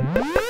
Música